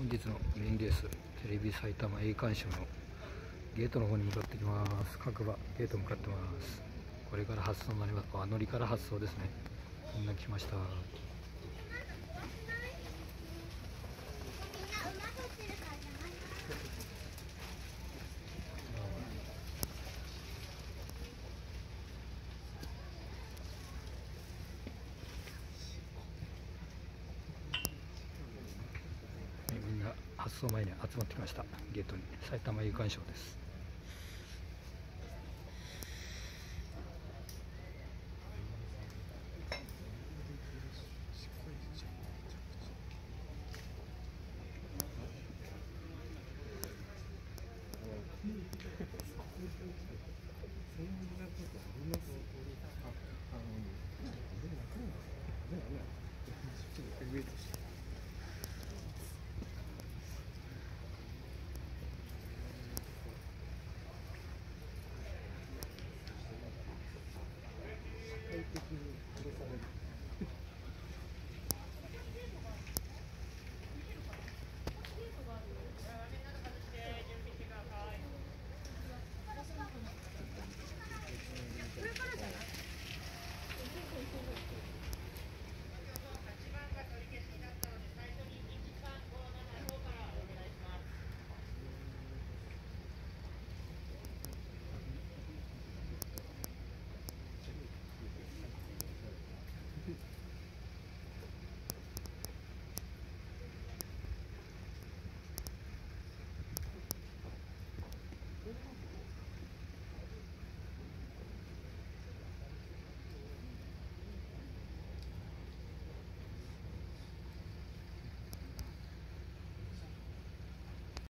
本日のメインレーステレビ埼玉栄冠賞のゲートの方に向かってきます。各馬ゲート向かってます。これから発送になります。あ乗りから発送ですね。みんな来ましたみんな発送前に集まってきました。ゲートに。埼玉有観賞です。